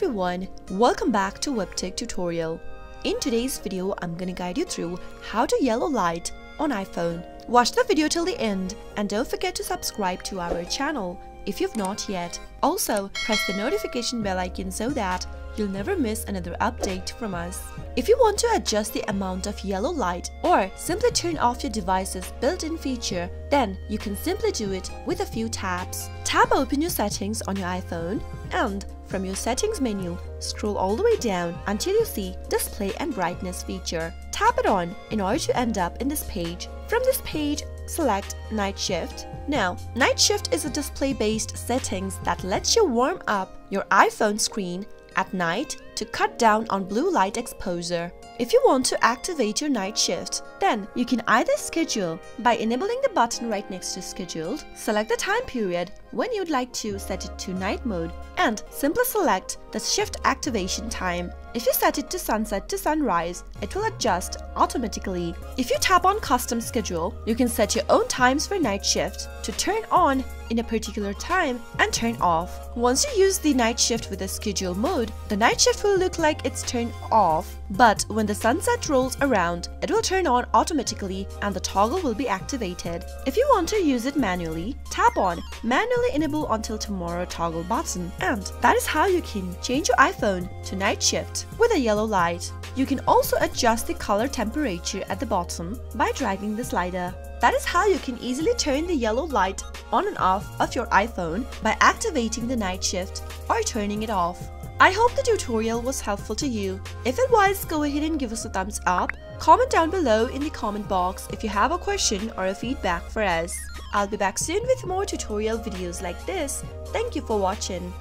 everyone, welcome back to WebTech tutorial. In today's video, I'm gonna guide you through how to yellow light on iPhone. Watch the video till the end and don't forget to subscribe to our channel if you've not yet. Also, press the notification bell icon so that you'll never miss another update from us. If you want to adjust the amount of yellow light or simply turn off your device's built-in feature, then you can simply do it with a few taps. Tap open your settings on your iPhone and from your settings menu, scroll all the way down until you see display and brightness feature. Tap it on in order to end up in this page. From this page, select night shift. Now, night shift is a display-based settings that lets you warm up your iPhone screen at night to cut down on blue light exposure. If you want to activate your night shift, then you can either schedule by enabling the button right next to scheduled, select the time period when you'd like to set it to night mode, and simply select the shift activation time. If you set it to sunset to sunrise, it will adjust automatically. If you tap on custom schedule, you can set your own times for night shift to turn on in a particular time and turn off. Once you use the night shift with the schedule mode, the night shift will look like it's turned off, but when the sunset rolls around, it will turn on automatically and the toggle will be activated. If you want to use it manually, tap on manually enable until tomorrow toggle button and that is how you can change your iPhone to night shift with a yellow light. You can also adjust the color temperature at the bottom by dragging the slider. That is how you can easily turn the yellow light on and off of your iPhone by activating the night shift or turning it off. I hope the tutorial was helpful to you. If it was, go ahead and give us a thumbs up. Comment down below in the comment box if you have a question or a feedback for us. I'll be back soon with more tutorial videos like this. Thank you for watching.